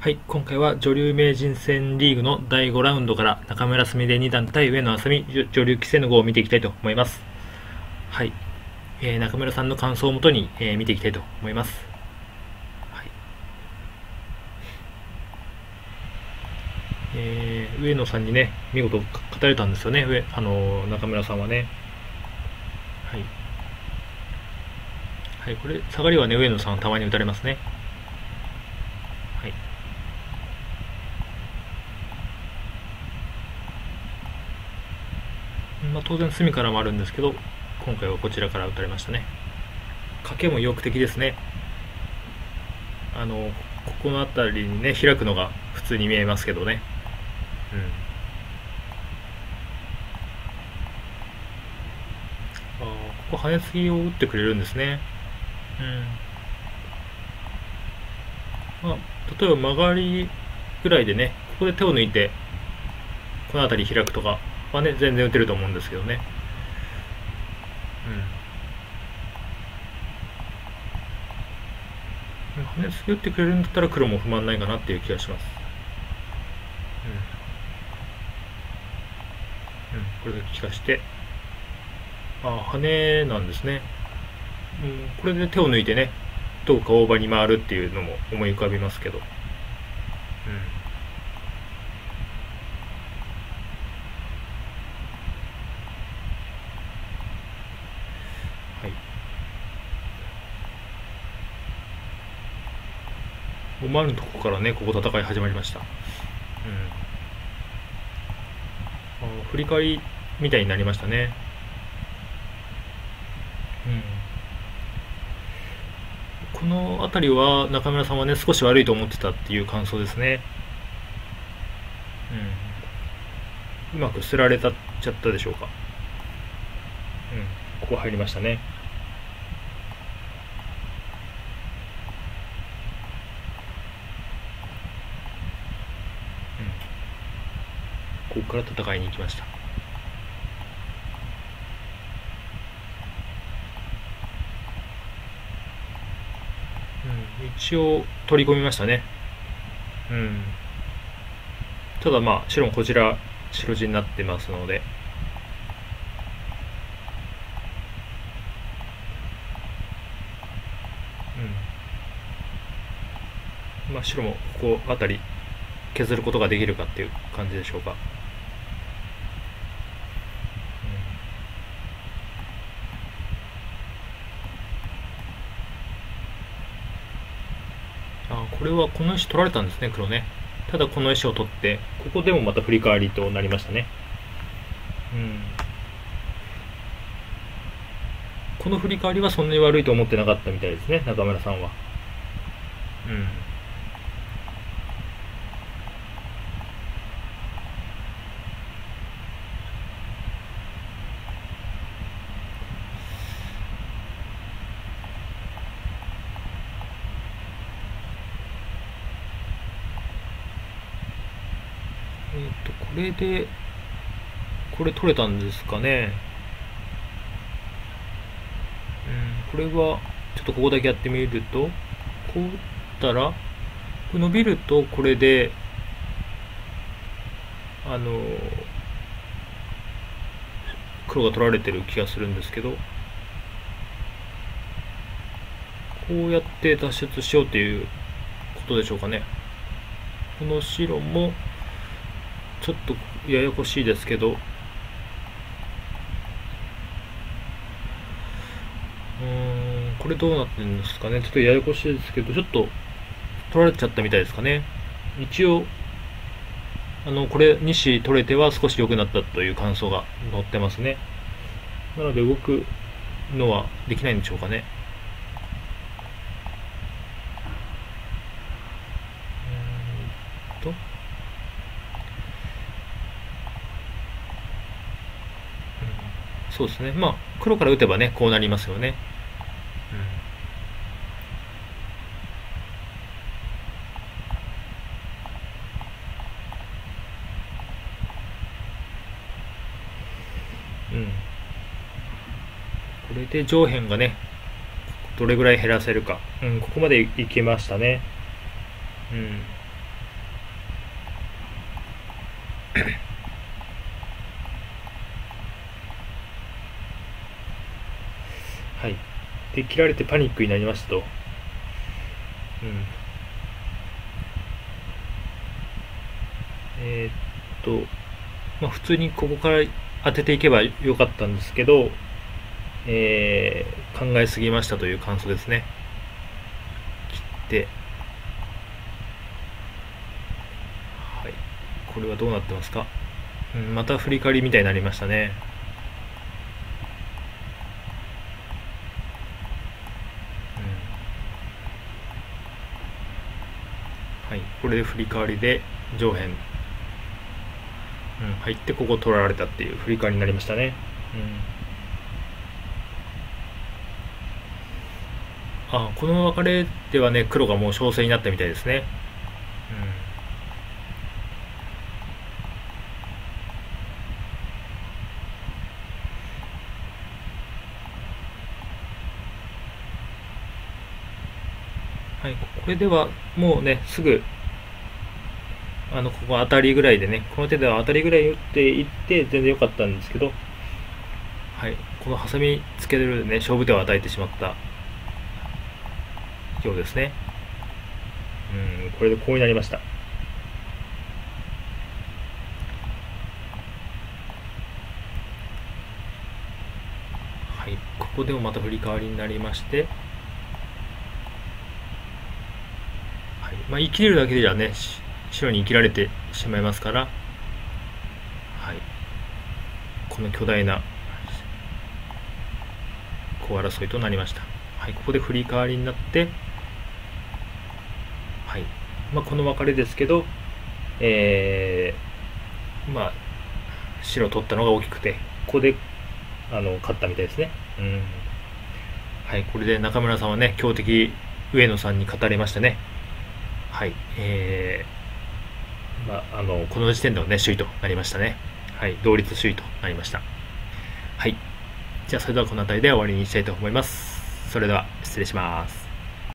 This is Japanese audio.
はい、今回は女流名人戦リーグの第5ラウンドから中村すみれ二段対上野あさみ女流棋聖の碁を見ていきたいと思います。はい、えー中村さんの感想をもとに、えー見ていきたいと思います。はいえー上野さんにね、見事勝たれたんですよね、上あの中村さんはね。はい。はい、これ、下がりはね、上野さんたまに打たれますね。まあ、当然隅からもあるんですけど今回はこちらから打たれましたね。賭けも意欲的ですね。あのここの辺りにね開くのが普通に見えますけどね。うん。あーここ跳ね継ぎを打ってくれるんですね。うん。まあ例えば曲がりぐらいでねここで手を抜いてこの辺り開くとかはね全然打てると思うんですけどね。うん。跳ねつき打ってくれるんだったら黒も不満ないかなっていう気がします。うん、うん、これだけ利かして。あ羽なんですね、うん、これで手を抜いてねどうか大場に回るっていうのも思い浮かびますけど。うんはい。思わぬとこからね、ここ戦い始まりました。うん。あ振り返りみたいになりましたね。うん。この辺りは中村さんはね、少し悪いと思ってたっていう感想ですね。うん。うまく捨てられたっちゃったでしょうか。うん、ここ入りましたね。うん、ここから戦いに行きました。うん、一応取り込みましたね。うん。ただまあ、白もこちら白地になってますので、うん。まあ、白もここあたり削ることができるかっていう感じでしょうか。うん、あこれはこの石取られたんですね、黒ね。ただこの石を取って、ここでもまた振り返りとなりましたね。うん。この振り返りはそんなに悪いと思ってなかったみたいですね、中村さんは。うん。えっと、これで、これ取れたんですかね。うん、これは、ちょっとここだけやってみると、こう打ったら、これ伸びると、これで、あの、黒が取られてる気がするんですけど、こうやって脱出しようということでしょうかね。この白も、ちょっとややこしいですけど、うん、これどうなってるんですかね。ちょっとややこしいですけど、ちょっと取られちゃったみたいですかね。一応、あの、これ、2子取れては少し良くなったという感想が載ってますね。なので動くのはできないんでしょうかね。うーんと。そうですね。まあ、黒から打てばね、こうなりますよね。うん。うん。これで上辺がね、どれぐらい減らせるか。うん、ここまでいけましたね。うん。はい。で、切られてパニックになりますと。うん。えー、っと、まあ普通にここから当てていけばよかったんですけど、えー、考えすぎましたという感想ですね。切って、はい。これはどうなってますか、うん、また振り返りみたいになりましたね。これで振り返りで上辺、うん、入ってここ取られたっていう振り返りになりましたね。うん、あこの分かれではね黒がもう勝勢になったみたいですね。はい、これではもうね、すぐ、あの、ここ当たりぐらいでね、この手では当たりぐらい打っていって全然良かったんですけど、はい、このハサミつけるね、勝負手を与えてしまったようですね。うん、これでこうになりました。はい、ここでもまた振り返りになりまして、まあ、生きれるだけではね白に生きられてしまいますから、はい、この巨大なこう争いとなりました、はい、ここで振り替わりになって、はい。まあ、この別れですけど、えー、まあ白取ったのが大きくてここであの勝ったみたいですね、うん。はい、これで中村さんはね強敵上野さんに勝たれましたね。はい、えー、まあ、あの、この時点ではね、首位となりましたね。はい、同率首位となりました。はい。じゃあ、それではこの辺りで終わりにしたいと思います。それでは、失礼します。